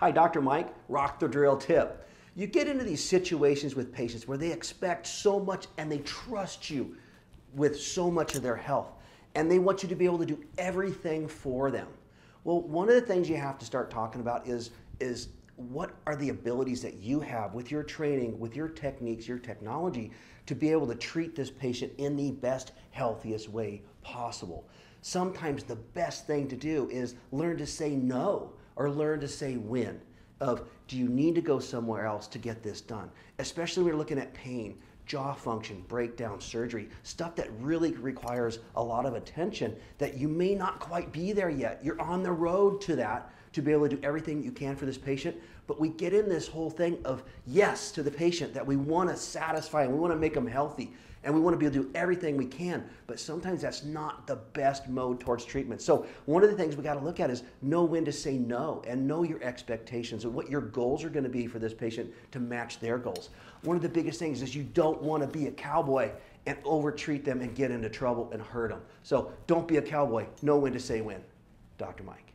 Hi, Dr. Mike, rock the drill tip. You get into these situations with patients where they expect so much and they trust you with so much of their health and they want you to be able to do everything for them. Well, one of the things you have to start talking about is, is what are the abilities that you have with your training, with your techniques, your technology to be able to treat this patient in the best, healthiest way possible. Sometimes the best thing to do is learn to say no or learn to say when of do you need to go somewhere else to get this done? Especially when you're looking at pain jaw function breakdown surgery stuff that really requires a lot of attention that you may not quite be there yet. You're on the road to that to be able to do everything you can for this patient. But we get in this whole thing of yes to the patient that we want to satisfy and we want to make them healthy and we want to be able to do everything we can but sometimes that's not the best mode towards treatment. So one of the things we got to look at is know when to say no and know your expectations and what your goals are going to be for this patient to match their goals. One of the biggest things is you don't want to be a cowboy and over treat them and get into trouble and hurt them. So don't be a cowboy. Know when to say when. Dr mike